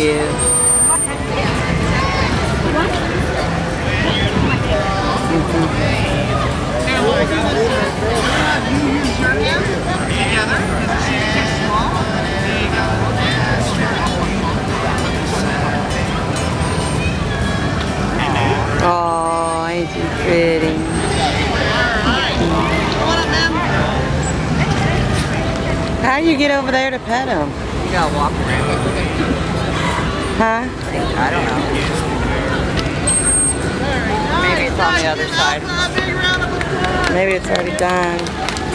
Oh, ain't pretty? How do you get over there to pet him? You gotta walk around. Huh? I don't know. Maybe it's on the other side. Maybe it's already done.